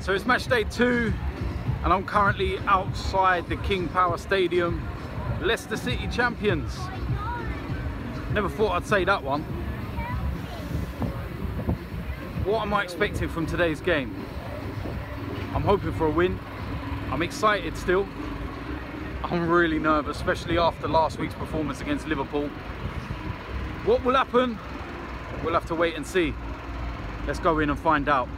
So it's match day two and I'm currently outside the King Power Stadium. Leicester City champions. Never thought I'd say that one. What am I expecting from today's game? I'm hoping for a win. I'm excited still. I'm really nervous, especially after last week's performance against Liverpool. What will happen? We'll have to wait and see. Let's go in and find out.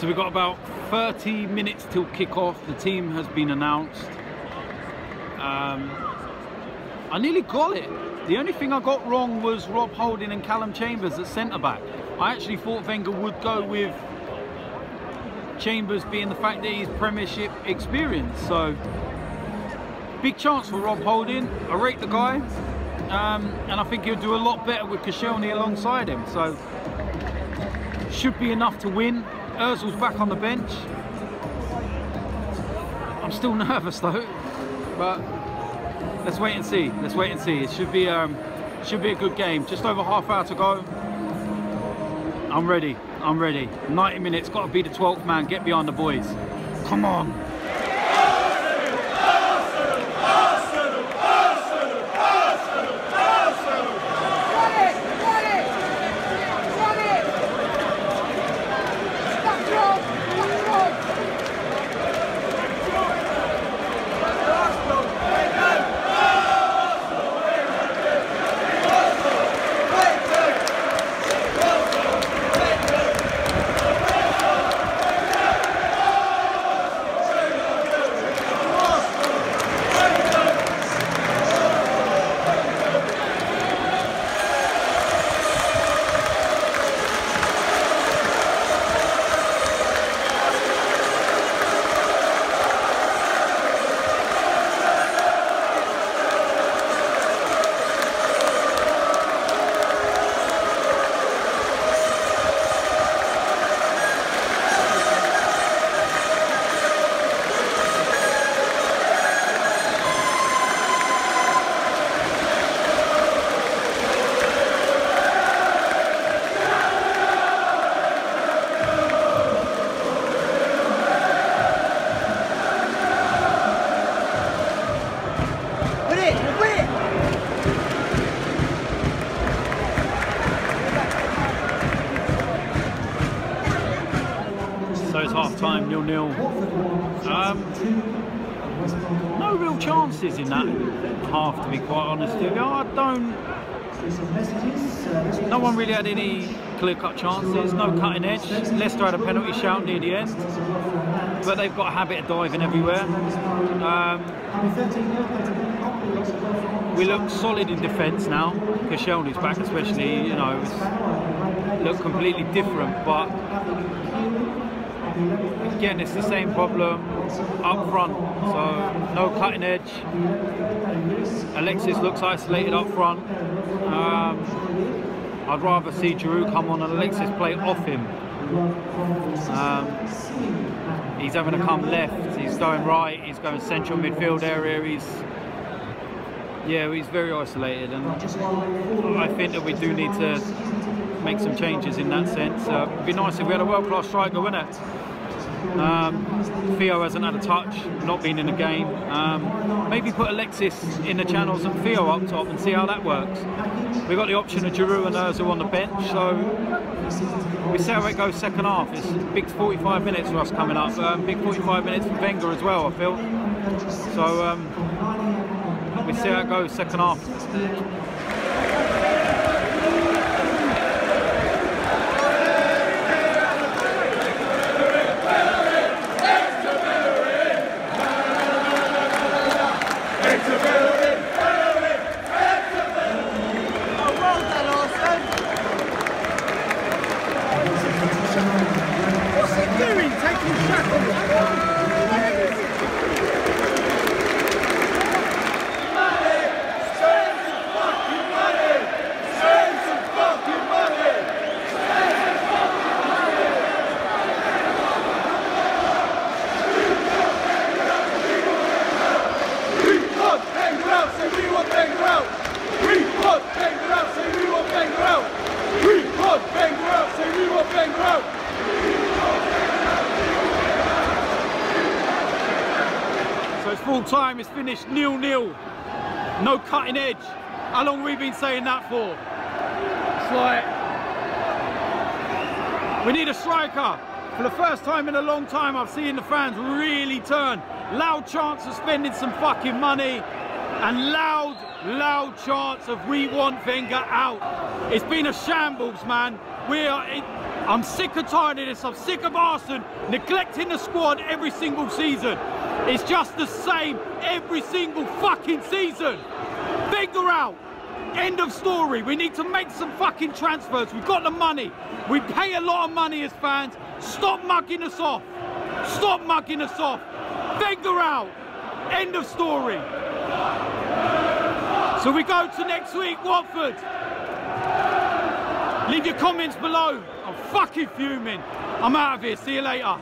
So we've got about 30 minutes till kick-off. The team has been announced. Um, I nearly got it. The only thing I got wrong was Rob Holding and Calum Chambers at centre-back. I actually thought Wenger would go with Chambers being the fact that he's Premiership experience. So, big chance for Rob Holding. I rate the guy. Um, and I think he'll do a lot better with Koscielny alongside him. So, should be enough to win. Ozil's back on the bench. I'm still nervous though, but let's wait and see. Let's wait and see. It should be um, should be a good game. Just over half hour to go. I'm ready. I'm ready. 90 minutes. Got to be the 12th man. Get behind the boys. Come on. Time, nil nil. Um, no real chances in that half, to be quite honest with you. I don't. No one really had any clear-cut chances, no cutting edge. Leicester had a penalty shout near the end, but they've got a habit of diving everywhere. Um, we look solid in defence now. Koscielny's back, especially. You know, look completely different, but again, it's the same problem up front. So no cutting edge. Alexis looks isolated up front. Um, I'd rather see Giroud come on and Alexis play off him. Um, he's having to come left. He's going right. He's going central midfield area. He's yeah, he's very isolated, and I think that we do need to make some changes in that sense. Uh, it'd be nice if we had a world-class striker, wouldn't it? Um, Theo hasn't had a touch, not been in a game. Um, maybe put Alexis in the channels and Theo up top and see how that works. We've got the option of Giroud and Ozil on the bench, so we see how it goes second half. It's big 45 minutes for us coming up, um, big 45 minutes for Wenger as well, I feel. So um, we see how it goes second half. Doing? Taking shackles. Full time is finished nil-nil. No cutting edge. How long have we been saying that for? It's like, we need a striker. For the first time in a long time, I've seen the fans really turn. Loud chants of spending some fucking money and loud, loud chants of we want Wenger out. It's been a shambles, man. We are, it, I'm sick of this. I'm sick of Arsenal neglecting the squad every single season. It's just the same every single fucking season. Figure out. End of story. We need to make some fucking transfers. We've got the money. We pay a lot of money as fans. Stop mugging us off. Stop mugging us off. Figure out. End of story. So we go to next week, Watford. Leave your comments below. I'm fucking fuming. I'm out of here. See you later.